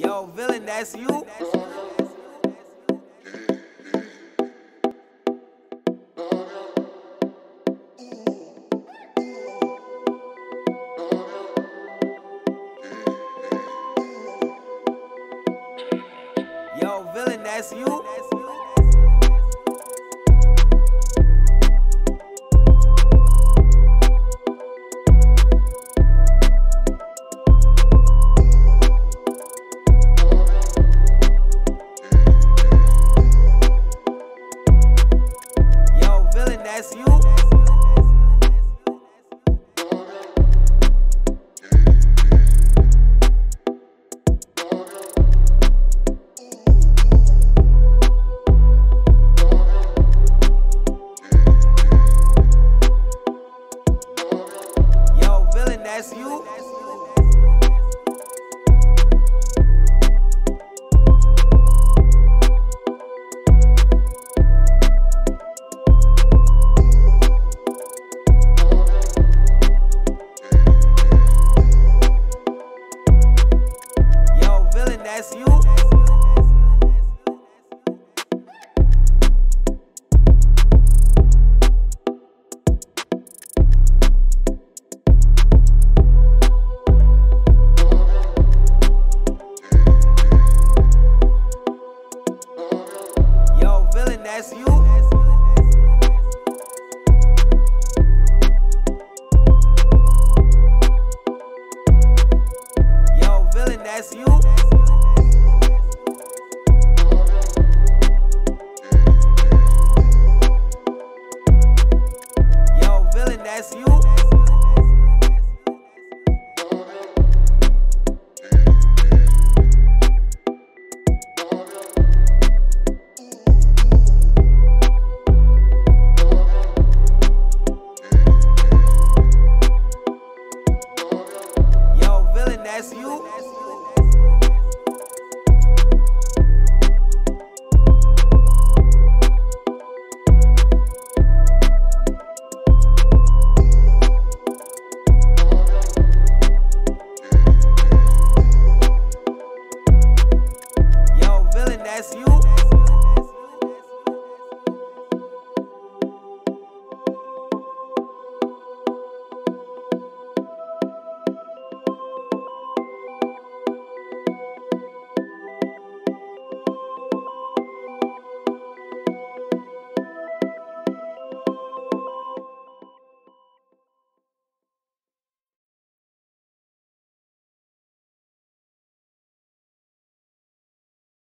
Yo, villain, that's you. Yo, villain, that's you. That's you. That's you. Yo, villain, that's you. that's you.